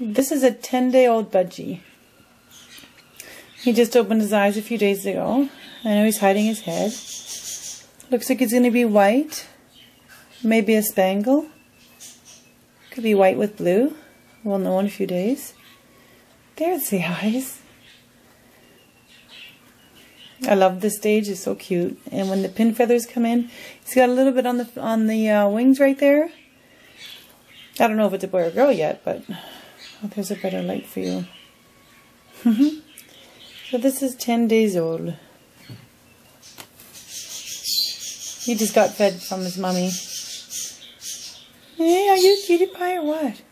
This is a 10 day old budgie. He just opened his eyes a few days ago. I know he's hiding his head. Looks like he's going to be white. Maybe a spangle. Could be white with blue. We'll know in a few days. There's the eyes. I love this stage. It's so cute. And when the pin feathers come in, he's got a little bit on the on the uh, wings right there. I don't know if it's a boy or girl yet, but oh, there's a better light for you. so this is 10 days old. He just got fed from his mummy. Hey, are you a cutie pie or what?